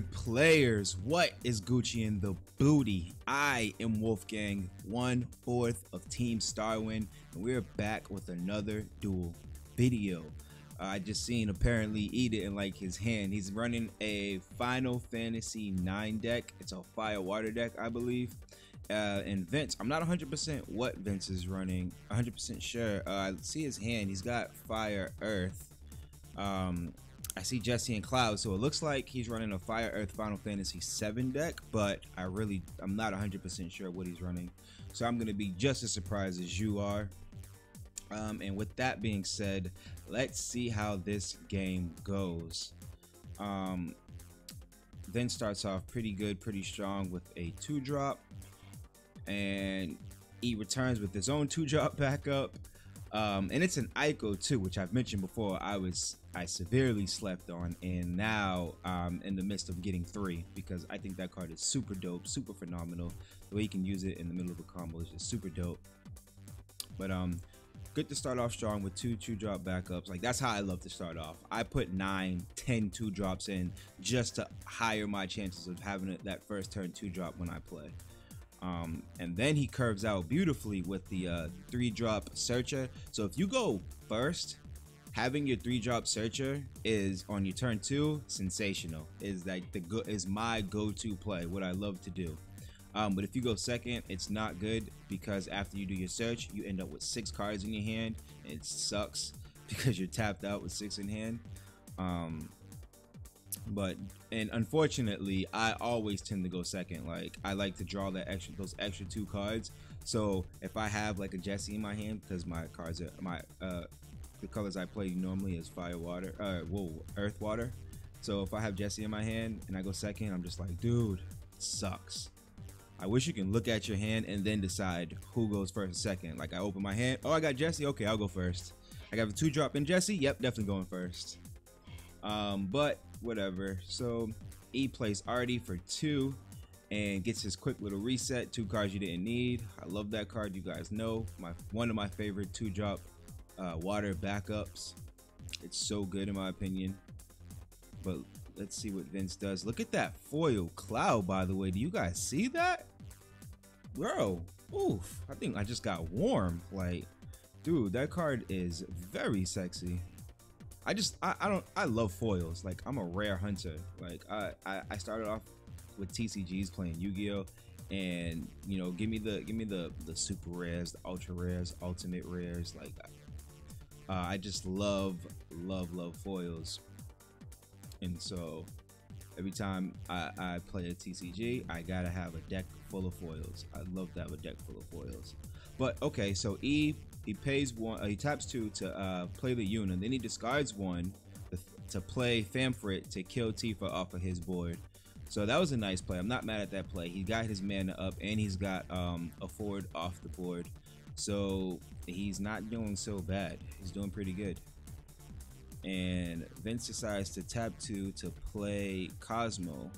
players, what is Gucci in the booty? I am Wolfgang, one fourth of Team Starwind, and we're back with another duel video. Uh, I just seen apparently eat it in like his hand. He's running a Final Fantasy 9 deck. It's a fire water deck, I believe. Uh, and Vince, I'm not 100% what Vince is running. 100% sure. Uh, I see his hand. He's got fire, earth. Um, I see Jessie and Cloud, so it looks like he's running a Fire Earth Final Fantasy 7 deck, but I really, I'm not 100% sure what he's running. So I'm going to be just as surprised as you are. Um, and with that being said, let's see how this game goes. Um, then starts off pretty good, pretty strong with a two drop, and he returns with his own two drop backup. Um, and it's an Eiko too, which I've mentioned before. I was I severely slept on, and now I'm in the midst of getting three because I think that card is super dope, super phenomenal. The way you can use it in the middle of a combo is just super dope. But um, good to start off strong with two two drop backups. Like that's how I love to start off. I put nine, ten two drops in just to higher my chances of having it that first turn two drop when I play. Um, and then he curves out beautifully with the uh, three drop searcher. So if you go first, having your three drop searcher is on your turn two sensational. Is like the good is my go to play. What I love to do. Um, but if you go second, it's not good because after you do your search, you end up with six cards in your hand. And it sucks because you're tapped out with six in hand. Um, but and unfortunately i always tend to go second like i like to draw that extra those extra two cards so if i have like a jessie in my hand because my cards are my uh the colors i play normally is fire water uh whoa earth water so if i have jessie in my hand and i go second i'm just like dude sucks I wish you can look at your hand and then decide who goes first or second. Like I open my hand, oh I got Jessie, okay I'll go first. I got a two drop in Jessie, yep definitely going first. Um, but whatever. So he plays Artie for two and gets his quick little reset. Two cards you didn't need. I love that card. You guys know my one of my favorite two drop uh, water backups. It's so good in my opinion. But let's see what Vince does. Look at that foil cloud, by the way. Do you guys see that? Bro, oof. I think I just got warm. Like, dude, that card is very sexy. I just I, I don't I love foils. Like I'm a rare hunter. Like I, I, I started off with TCGs playing Yu-Gi-Oh! And you know, give me the give me the the super rares, the ultra rares, ultimate rares. Like uh, I just love love love foils. And so every time I, I play a TCG, I gotta have a deck full of foils. I love to have a deck full of foils. But okay, so E he pays one. Uh, he taps two to uh, play the Yuna. Then he discards one to play Famfrit to kill Tifa off of his board. So that was a nice play. I'm not mad at that play. He got his mana up and he's got um, a Ford off the board. So he's not doing so bad. He's doing pretty good. And Vince decides to tap two to play Cosmo.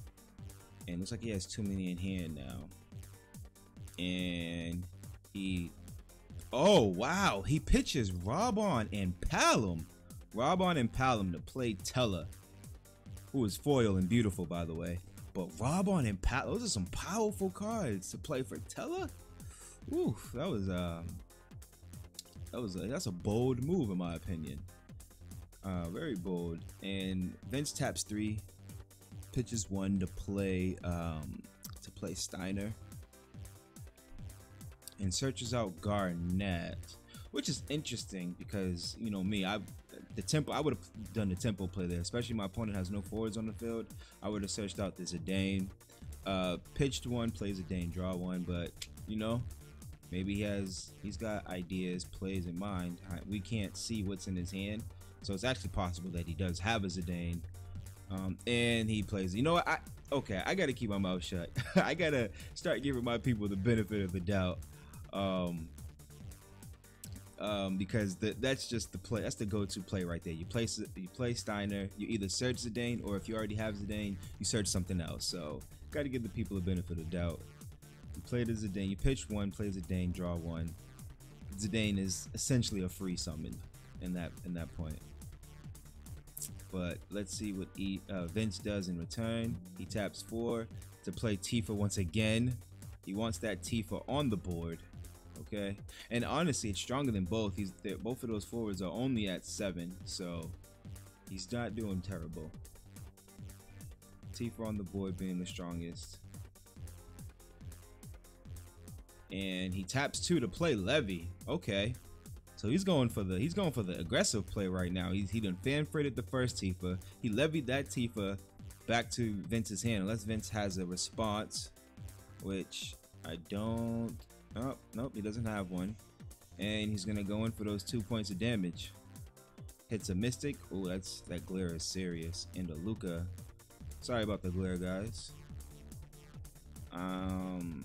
And looks like he has too many in hand now. And he Oh, wow. He pitches Raubahn and Palom. Raubahn and Palom to play Tellah, who is foil and beautiful, by the way. But Raubahn and Palom, those are some powerful cards to play for Tellah. Oof, that was um, that was a, that's a bold move in my opinion. Uh, very bold. And Vince taps three, pitches one to play um, to play Steiner and searches out Garnet, which is interesting because you know me, I the tempo I would have done the tempo play there, especially my opponent has no forwards on the field. I would have searched out the Zidane, uh, pitched one, plays a Zidane, draw one, but you know. Maybe he has he's got ideas, plays in mind. We can't see what's in his hand, so it's actually possible that he does have a Zidane, um, and he plays. You know what? I okay. I got to keep my mouth shut. I gotta start giving my people the benefit of the doubt um, um, because the, that's just the play. That's the go-to play right there. You play you play Steiner. You either search Zidane, or if you already have Zidane, you search something else. So got to give the people a benefit of doubt. You play the Zidane. You pitch one, play Zidane, draw one. Zidane is essentially a free summon in that in that point. But let's see what e, uh, Vince does in return. He taps four to play Tifa once again. He wants that Tifa on the board. Okay, and honestly, it's stronger than both. He's both of those forwards are only at seven, so he's not doing terrible. Tifa on the board being the strongest. And he taps two to play Levy. Okay. So he's going for the he's going for the aggressive play right now. He's he done fan freighted the first Tifa. He levied that Tifa back to Vince's hand unless Vince has a response, which I don't. Oh nope, he doesn't have one. And he's gonna go in for those two points of damage. Hits a Mystic. Oh, that's that glare is serious. And a Luca. Sorry about the glare, guys. Um.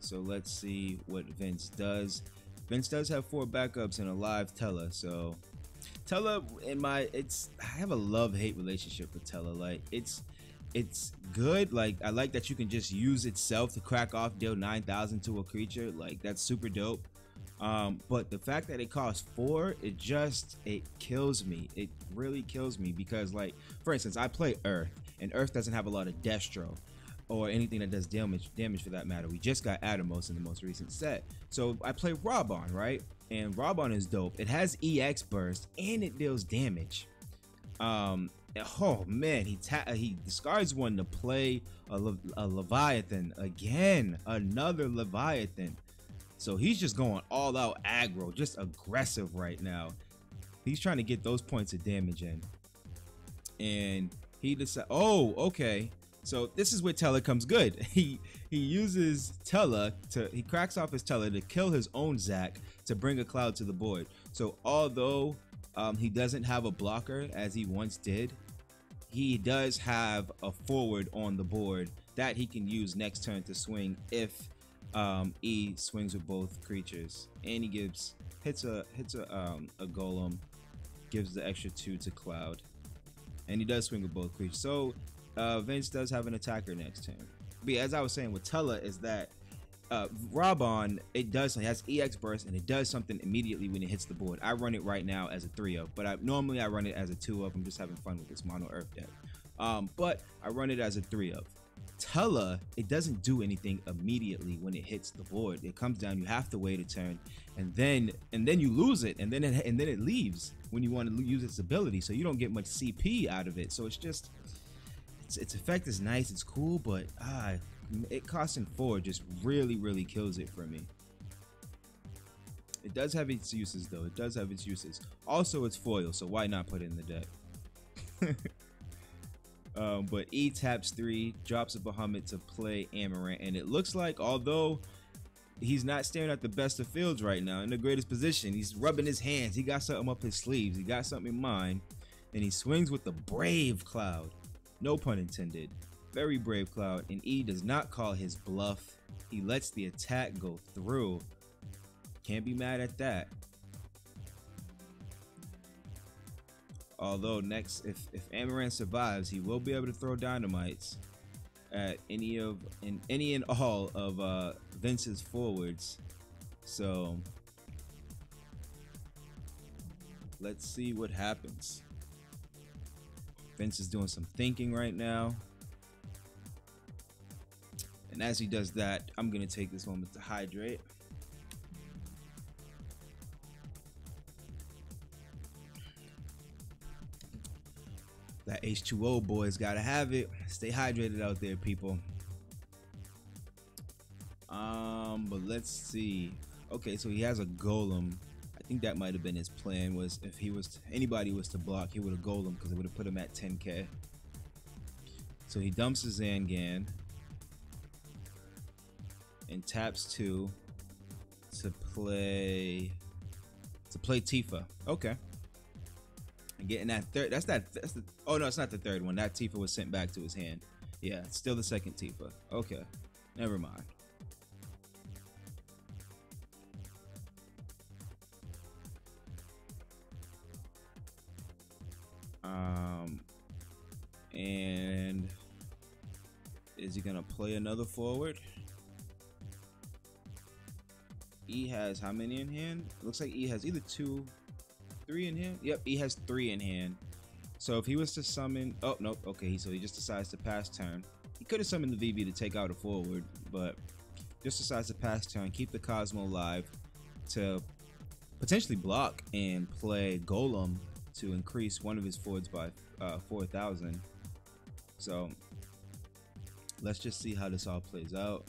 So let's see what Vince does. Vince does have four backups and a live Tellah, So Tellah in my, it's I have a love hate relationship with Tellah. Like it's it's good. Like I like that you can just use itself to crack off deal nine thousand to a creature. Like that's super dope. Um, but the fact that it costs four, it just it kills me. It really kills me because, like, for instance, I play Earth, and Earth doesn't have a lot of Destro or anything that does damage damage for that matter. We just got Atomos in the most recent set. So I play Raubahn, right? And Raubahn is dope. It has EX burst and it deals damage. Um oh man, he ta- he discards one to play a, Le- a Leviathan again, another Leviathan. So he's just going all out aggro, just aggressive right now. He's trying to get those points of damage in. And he decides, oh, okay. So this is where Tellah comes good. He he uses Tellah to he cracks off his Tellah to kill his own Zack to bring a cloud to the board. So although um, he doesn't have a blocker as he once did, he does have a forward on the board that he can use next turn to swing if um, E swings with both creatures, and he gives hits a hits a um, a golem, gives the extra two to Cloud, and he does swing with both creatures. So uh, Vince does have an attacker next turn. But yeah, as I was saying with Tellah is that uh, Raubahn, it does it has EX burst and it does something immediately when it hits the board. I run it right now as a three of, but I, normally I run it as a two of. I'm just having fun with this mono earth deck. Um, but I run it as a three of. Tellah, it doesn't do anything immediately when it hits the board. It comes down, you have to wait a turn, and then and then you lose it, and then it, and then it leaves when you want to use its ability. So you don't get much CP out of it. So it's just its, its effect is nice, it's cool, but ah, it costing four just really, really kills it for me. It does have its uses though. It does have its uses. Also, it's foil, so why not put it in the deck? um, but E taps three, drops a Bahamut to play Amarant, and it looks like although he's not staring at the best of fields right now in the greatest position, he's rubbing his hands. He got something up his sleeves. He got something in mind, and he swings with the Brave Cloud. No pun intended. Very brave Cloud, and E does not call his bluff. He lets the attack go through. Can't be mad at that. Although next, if if Amarant survives, he will be able to throw dynamites at any of in any and all of uh, Vince's forwards. So let's see what happens. Vince is doing some thinking right now. And as he does that, I'm going to take this moment to hydrate. That H2O boys got to have it. Stay hydrated out there, people. Um, but let's see. Okay, so he has a golem I think that might have been his plan. Was if he was anybody was to block, he would have golem because it would have put him at 10k. So he dumps his Zangan and taps two to play to play Tifa. Okay. And getting that third. That's that. That's the. Oh no, it's not the third one. That Tifa was sent back to his hand. Yeah, it's still the second Tifa. Okay, never mind. Um, and is he gonna play another forward? E has how many in hand? looks like E has either two. three in hand? Yep, he has three in hand. So if he was to summon, oh nope, okay, so he just decides to pass turn. He could have summoned the Vivi to take out a forward, but just decides to pass turn, keep the Cosmo alive to potentially block and play Golem to increase one of his forwards by uh, 4,000. So let's just see how this all plays out.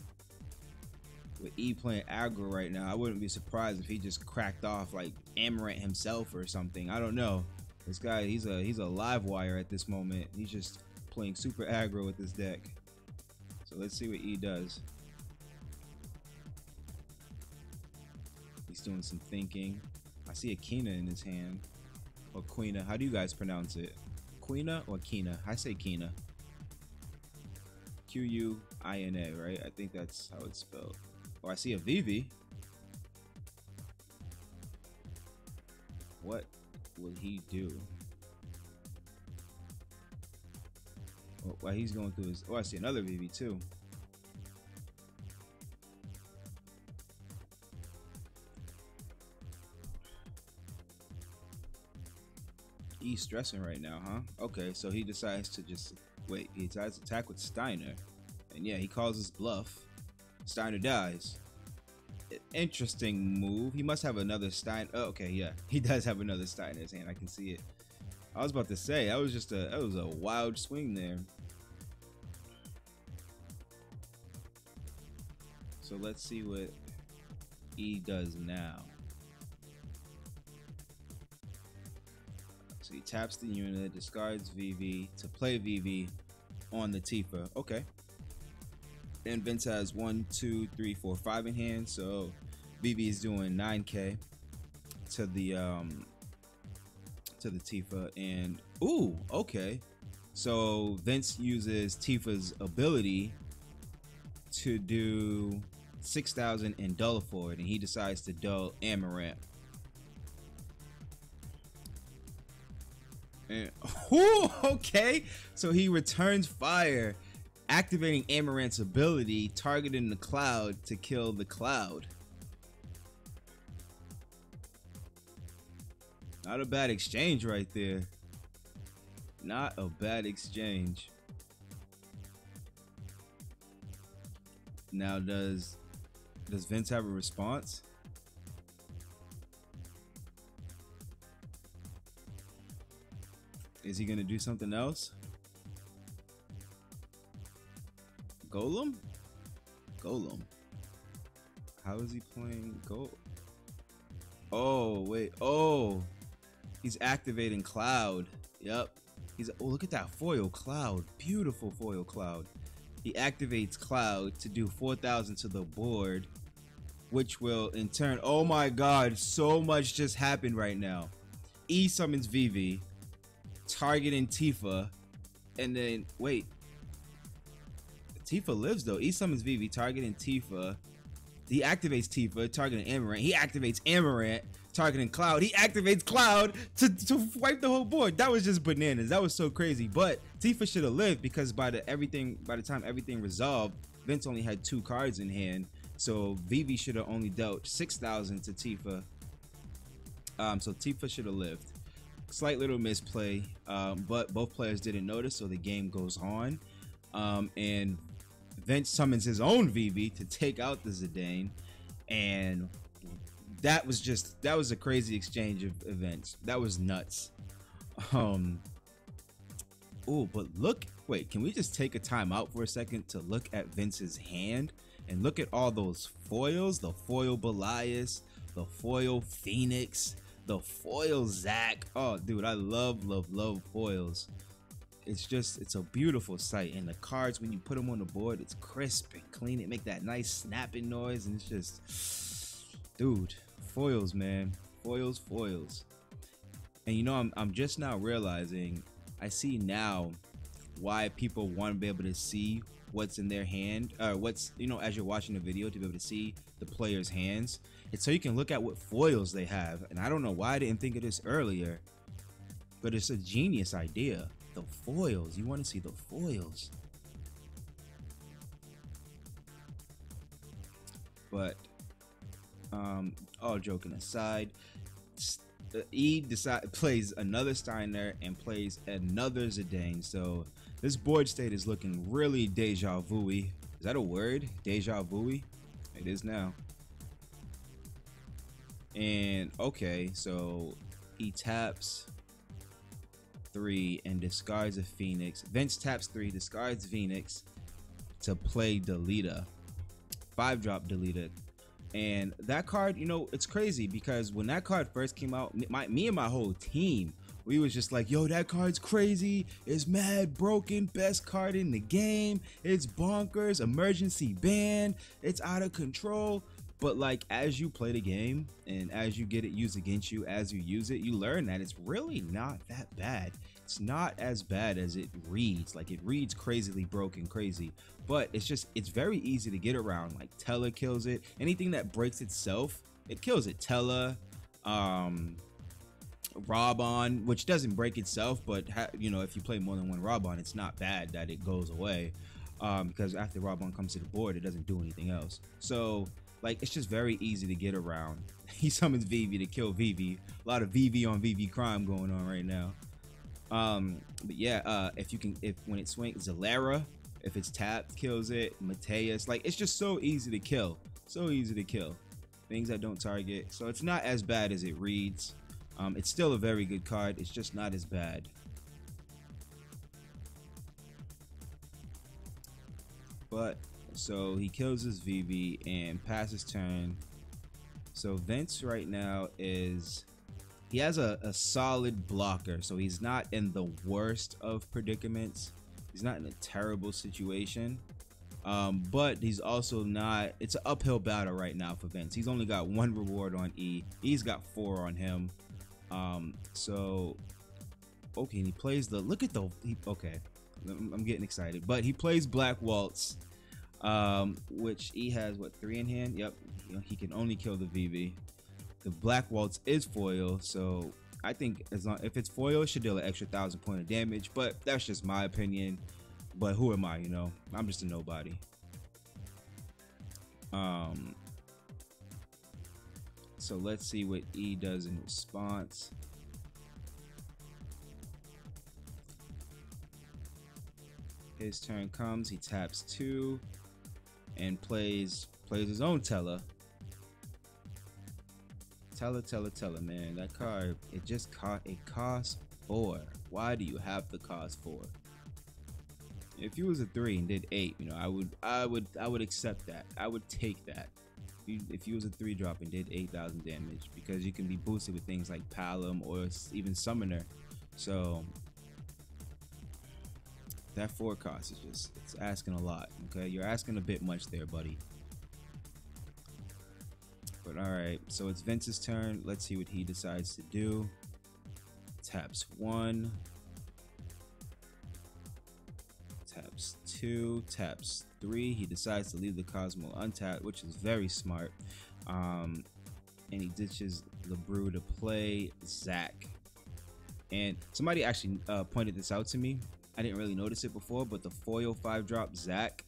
With E playing aggro right now, I wouldn't be surprised if he just cracked off like Amarant himself or something. I don't know. This guy, he's a he's a live wire at this moment. He's just playing super aggro with this deck. So let's see what E does. He's doing some thinking. I see a Kina in his hand. Or Quina. How do you guys pronounce it? Quina or Kina? I say Kina. Q U I N A, right? I think that's how it's spelled. Oh, I see a Vivi. What will he do? Oh, while he's going through his. Oh, I see another Vivi too. He's stressing right now, huh? Okay, so he decides to just wait. He decides to attack with Steiner, and yeah, he calls his bluff. Steiner dies. Interesting move. He must have another Stein. Oh, okay, yeah, he does have another Stein in his hand. I can see it. I was about to say that was just a that was a wild swing there. So let's see what E does now. So he taps the unit, discards Vivi to play Vivi on the Tifa. Okay. And Vince has one, two, three, four, five in hand. So Vivi is doing 9k to the um to the Tifa. And ooh, okay. So Vince uses Tifa's ability to do 6,000 in dull and he decides to dull Amarant. And, ooh, okay. So he returns fire, activating Amaranth's ability, targeting the cloud to kill the cloud. Not a bad exchange right there. Not a bad exchange. Now does does Vince have a response? Is he gonna do something else? Golem? Golem. How is he playing Go? Oh, wait. Oh. He's activating Cloud. Yep. He's oh look at that foil cloud. Beautiful foil cloud. He activates Cloud to do 4,000 to the board, which will in turn. Oh my god, so much just happened right now. E summons Vivi, targeting Tifa, and then wait. Tifa lives though. E summons Vivi, targeting Tifa. He activates Tifa, targeting Amarant. He activates Amarant, targeting Cloud. He activates Cloud to, to wipe the whole board. That was just bananas. That was so crazy. But Tifa should have lived because by the everything by the time everything resolved, Vince only had two cards in hand. So Vivi should have only dealt 6,000 to Tifa. Um, so Tifa should have lived. Slight little misplay, um, but both players didn't notice, so the game goes on. Um, and Vince summons his own Vivi to take out the Zidane, and that was just that was a crazy exchange of events. That was nuts. Um. Oh, but look, wait, can we just take a time out for a second to look at Vince's hand and look at all those foils? The foil Belias, the foil Phoenix, the foil Zack. Oh, dude, I love, love, love foils. It's just, it's a beautiful sight. And the cards, when you put them on the board, it's crisp and clean. It make that nice snapping noise, and it's just, dude, foils, man, foils, foils. And you know, I'm, I'm just now realizing, I see now why people want to be able to see what's in their hand, or uh, what's, you know, as you're watching the video to be able to see the player's hands. It's so you can look at what foils they have. And I don't know why I didn't think of this earlier, but it's a genius idea. The foils, you want to see the foils. But um, all joking aside, E decide plays another Steiner and plays another Zidane. So this board state is looking really deja vu Is that a word? Deja vu It is now. And okay, so he taps three and discards a Phoenix. Vince taps three, discards Phoenix to play Delita. Five drop Delita. And that card, you know, it's crazy because when that card first came out, my me and my whole team, we was just like, yo, that card's crazy. It's mad broken. Best card in the game. It's bonkers. Emergency ban. It's out of control. But like as you play the game and as you get it used against you, as you use it, you learn that it's really not that bad. It's not as bad as it reads. Like it reads crazily broken, crazy, but it's just it's very easy to get around. Like Tellah kills it. Anything that breaks itself, it kills it. Tellah, um, Raubahn, which doesn't break itself, but you know if you play more than one Raubahn, it's not bad that it goes away. Um, because after Raubahn comes to the board, it doesn't do anything else. So like it's just very easy to get around. He summons Vivi to kill Vivi. A lot of Vivi on Vivi crime going on right now. Um, but yeah, uh, if you can, if when it swings, Zalera, if it's tapped, kills it. Mateus, like it's just so easy to kill, so easy to kill. Things that don't target, so it's not as bad as it reads. Um, it's still a very good card. It's just not as bad. But so he kills his Vivi and passes turn. So Vince right now is he has a, a solid blocker, so he's not in the worst of predicaments. He's not in a terrible situation. Um, but he's also not it's an uphill battle right now for Vince. He's only got one reward on E. He's got four on him. Um, so okay, and he plays the look at the he, okay. I'm getting excited, but he plays Black Waltz um, which he has what three in hand. Yep, you know, he can only kill the Vivi. The Black Waltz is foil, so I think as long if it's foil, it should deal an extra thousand point of damage. But that's just my opinion. But who am I? You know, I'm just a nobody. Um. So let's see what E does in response. His turn comes, he taps two and plays plays his own Tellah. Tellah, Tellah, Tellah, man. That card, it just cost it costs four. Why do you have the cost four? If you was a three and did eight, you know, I would I would I would accept that. I would take that. If you, if you was a three drop and did eight thousand damage, because you can be boosted with things like Palom or even Summoner. So that four cost is just it's asking a lot. Okay, you're asking a bit much there, buddy. But all right, so it's Vince's turn. Let's see what he decides to do. Taps one. Taps two. Taps three. He decides to leave the Cosmo untapped, which is very smart. Um, and he ditches the Brew to play Zack. And somebody actually uh, pointed this out to me. I didn't really notice it before, but the foil five drop Zack,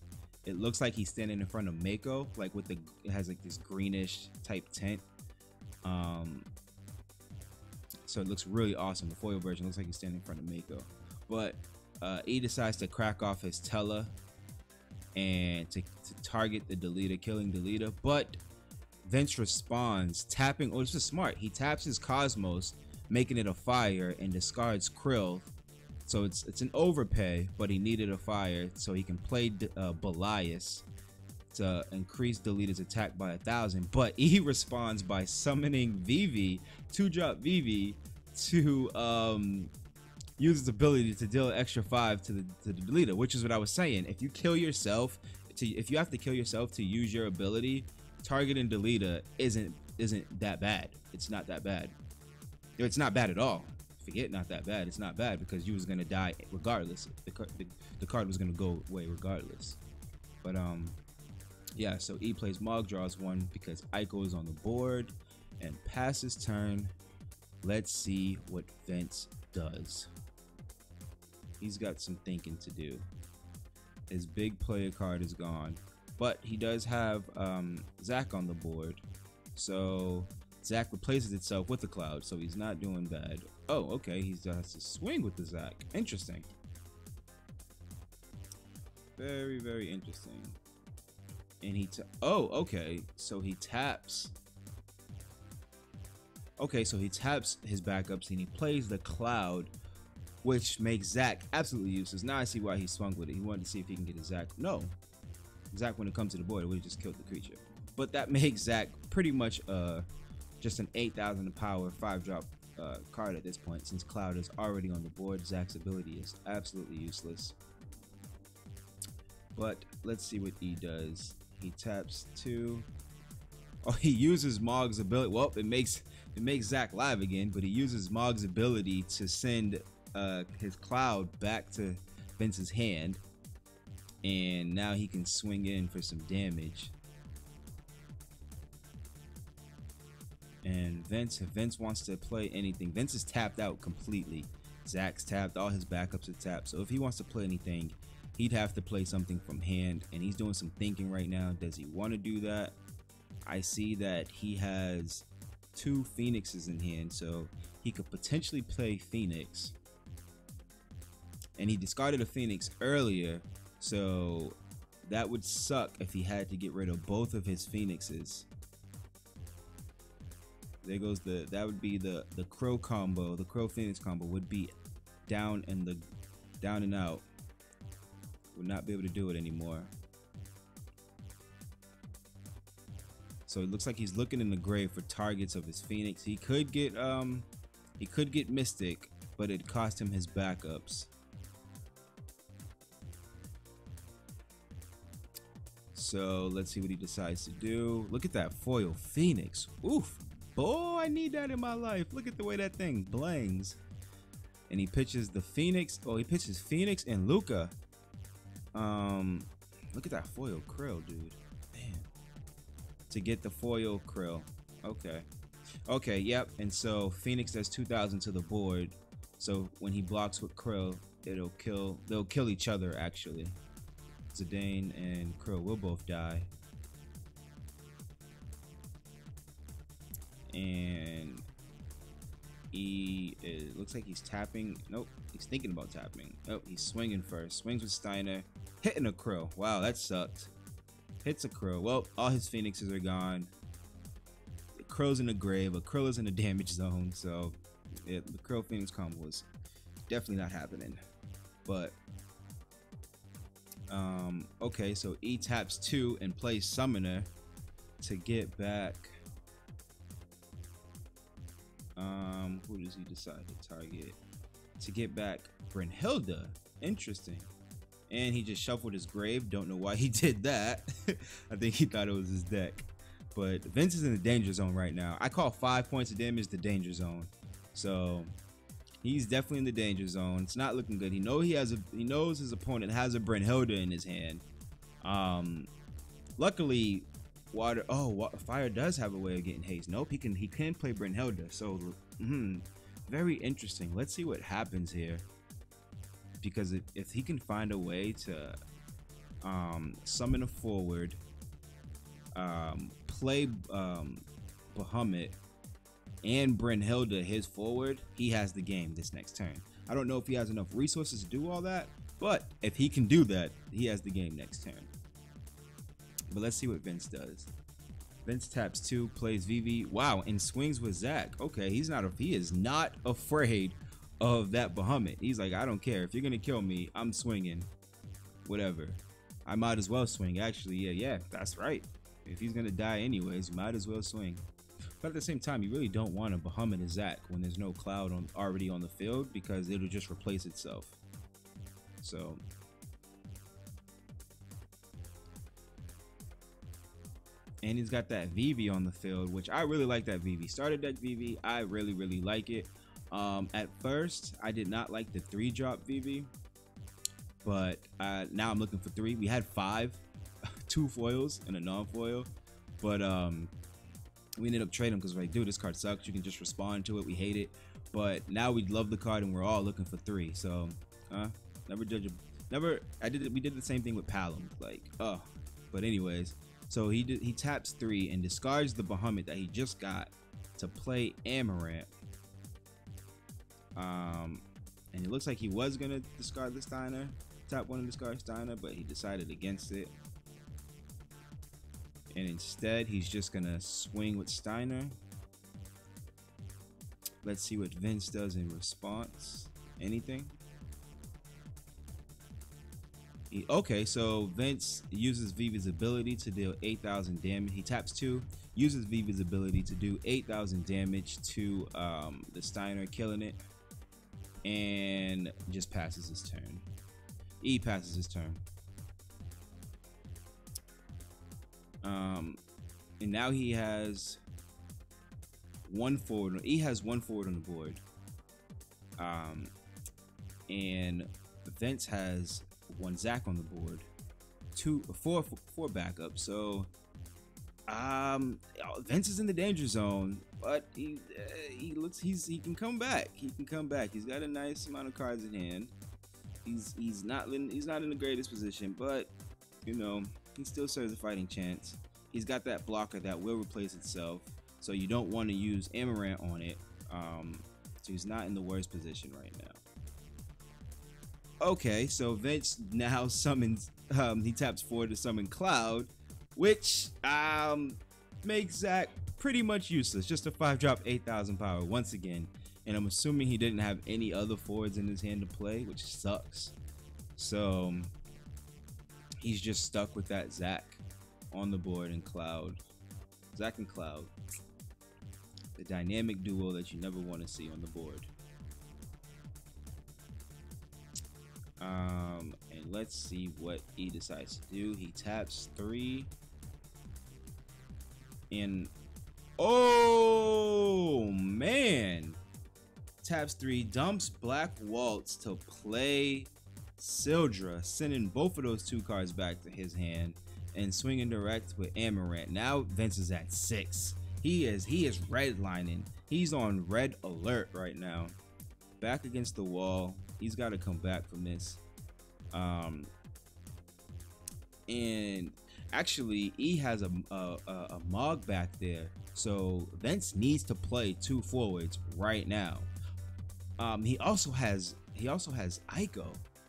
it looks like he's standing in front of Mako, like with the it has like this greenish type tint. Um, so it looks really awesome. The foil version looks like he's standing in front of Mako, but uh, he decides to crack off his Tellah and to, to target the Delita, killing Delita. But Vince responds, tapping. Oh, this is smart. He taps his Cosmos, making it a fire, and discards Krile so it's it's an overpay, but he needed a fire so he can play uh, Belias to increase Delita's attack by a thousand. But he responds by summoning Vivi, two drop Vivi, to um, use its ability to deal extra five to the to the Delita, which is what I was saying. If you kill yourself, to if you have to kill yourself to use your ability, targeting Delita isn't isn't that bad. It's not that bad. It's not bad at all forget not that bad. It's not bad because you was gonna die regardless. The, the, the card was gonna go away regardless. But um, yeah. So E plays Mog, draws one because Eiko is on the board, and passes turn. Let's see what Vince does. He's got some thinking to do. His big player card is gone, but he does have um, Zack on the board. So Zack replaces itself with the cloud, so he's not doing bad. Oh, okay, he has to swing with the Zack. Interesting. Very, very interesting. And he, oh, okay, so he taps. Okay, so he taps his backups and he plays the cloud, which makes Zack absolutely useless. Now I see why he swung with it. He wanted to see if he can get a Zack. No, Zack, when it comes to the board, it would have just killed the creature. But that makes Zack pretty much uh, just an 8,000 power, 5 drop uh, card at this point, since Cloud is already on the board. Zack's ability is absolutely useless. But let's see what he does. He taps two. Oh, he uses Mog's ability. Well, it makes it makes Zack live again, but he uses Mog's ability to send uh, his Cloud back to Vince's hand, and now he can swing in for some damage. And Vince, if Vince wants to play anything, Vince is tapped out completely. Zack's tapped, all his backups are tapped. So if he wants to play anything, he'd have to play something from hand. And he's doing some thinking right now. Does he want to do that? I see that he has two Phoenixes in hand, so he could potentially play Phoenix. And he discarded a Phoenix earlier, so that would suck if he had to get rid of both of his Phoenixes. There goes the that would be the the crow combo. The crow phoenix combo would be down and the down and out. Would not be able to do it anymore. So it looks like he's looking in the grave for targets of his phoenix. He could get um he could get mystic, but it cost him his backups. So let's see what he decides to do. Look at that foil phoenix. Oof. Boy, I need that in my life. Look at the way that thing blangs. And he pitches the Phoenix. Oh, he pitches Phoenix and Luca. Um, look at that foil krile, dude. Man. To get the foil krile. Okay. Okay, yep. And so Phoenix does 2,000 to the board. So when he blocks with Krile, it'll kill. They'll kill each other actually. Zidane and Krile will both die. And he looks like he's tapping. Nope, he's thinking about tapping. Oh, he's swinging first. Swings with Steiner, hitting a crow. Wow, that sucked. Hits a crow. Well, all his phoenixes are gone. The crow's in the grave. A crow is in the damage zone, so it, the crow phoenix combo was definitely not happening. But um, okay, so E taps two and plays summoner to get back who does he decide to target? To get back Brynhilda. Interesting. And he just shuffled his grave. Don't know why he did that. I think he thought it was his deck. But Vince is in the danger zone right now. I call five points of damage the danger zone. So he's definitely in the danger zone. It's not looking good. He know he has a he knows his opponent has a Brynhilda in his hand. Um luckily water. Oh, fire does have a way of getting haste. Nope, he can he can play Brynhilda. So, mm, very interesting. Let's see what happens here. Because if, if he can find a way to um, summon a forward, um, play um, Bahamut, and Brynhilda his forward, he has the game this next turn. I don't know if he has enough resources to do all that, but if he can do that, he has the game next turn. But let's see what Vince does. Vince taps two, plays Vivi. Wow, and swings with Zack. Okay, he's not. A, he is not afraid of that Bahamut. He's like, I don't care if you're gonna kill me. I'm swinging. Whatever. I might as well swing. Actually, yeah, yeah, that's right. If he's gonna die anyways, you might as well swing. But at the same time, you really don't want a Bahamut and Zack when there's no cloud on already on the field because it'll just replace itself. So and he's got that Vivi on the field, which I really like that Vivi. Started deck Vivi, I really, really like it. Um, at first, I did not like the three drop Vivi, but uh, now I'm looking for three. We had five, two foils and a non-foil, but um, we ended up trading because we're like, dude, this card sucks. You can just respond to it. We hate it, but now we love the card and we're all looking for three. So, uh, never judge a, never. I did. We did the same thing with Palom. Like, oh, but anyways. So he he taps three and discards the Bahamut that he just got to play Amarant. Um, and it looks like he was gonna discard the Steiner, tap one and discard Steiner, but he decided against it. And instead, he's just gonna swing with Steiner. Let's see what Vince does in response. Anything? Okay, so Vince uses Vivi's ability to deal 8,000 damage. He taps two, uses Vivi's ability to do 8,000 damage to um, the Steiner, killing it, and just passes his turn. E passes his turn. Um, and now he has one forward. He has one forward on the board. Um, and Vince has one Zack on the board, two, four, four backup. So, um, Vince is in the danger zone, but he uh, he looks he's he can come back. He can come back. He's got a nice amount of cards in hand. He's he's not in, he's not in the greatest position, but you know he still serves a fighting chance. He's got that blocker that will replace itself, so you don't want to use Amarant on it. Um, so he's not in the worst position right now. Okay, so Vince now summons, um, he taps forward to summon Cloud, which um, makes Zack pretty much useless. Just a 5 drop 8,000 power once again. And I'm assuming he didn't have any other forwards in his hand to play, which sucks. So he's just stuck with that Zack on the board and Cloud. Zack and Cloud. The dynamic duo that you never want to see on the board. Um, and let's see what he decides to do. He taps three. And oh man. Taps three, dumps Black Waltz to play Sildra, sending both of those two cards back to his hand and swinging direct with Amarant. Now Vince is at six. He is he is redlining. He's on red alert right now. Back against the wall. He's got to come back from this. Um, and actually, he has a, a, a Mog back there. So Vince needs to play two forwards right now. Um, he also has he also has Eiko.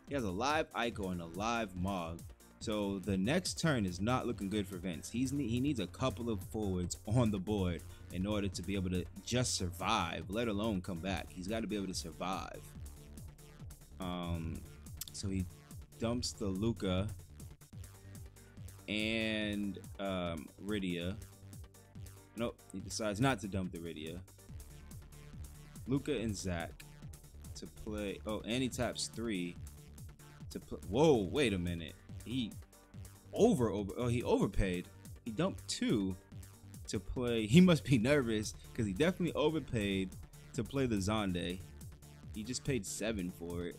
He has a live Eiko and a live Mog. So the next turn is not looking good for Vince. He's he needs a couple of forwards on the board in order to be able to just survive, let alone come back. He's got to be able to survive. Um, so he dumps the Luca and um, Rydia. Nope, he decides not to dump the Rydia. Luca and Zack to play. Oh, and he taps three to put. Whoa, wait a minute. He over over. Oh, he overpaid. He dumped two to play. He must be nervous because he definitely overpaid to play the Zonde. He just paid seven for it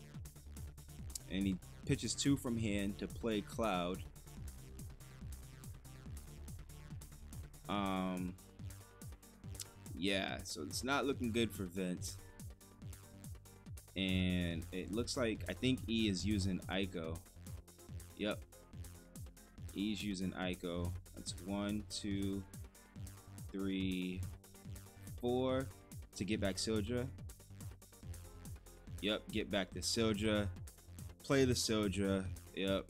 and he pitches two from hand to play Cloud. Um, yeah, so it's not looking good for Vince. And it looks like I think E is using Eiko. Yep. E's using Eiko. That's one, two, three, four to get back Sildra. Yep, get back to Sildra play the Sildra. Yep.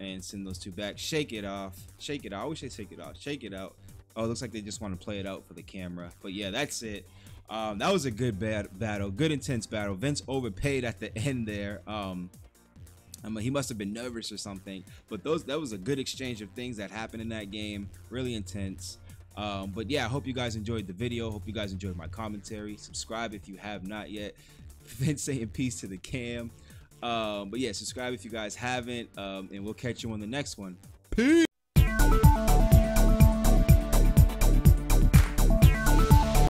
And send those two back. Shake it off. Shake it out. I always say shake it off. Shake it out. Oh, it looks like they just want to play it out for the camera. But yeah, that's it. Um, that was a good bad battle. Good intense battle. Vince overpaid at the end there. Um, I mean, he must have been nervous or something. But those that was a good exchange of things that happened in that game. Really intense. Um, but yeah, I hope you guys enjoyed the video. Hope you guys enjoyed my commentary. Subscribe if you have not yet. Vince saying peace to the cam. Um, but yeah, subscribe if you guys haven't, um, and we'll catch you on the next one. Peace.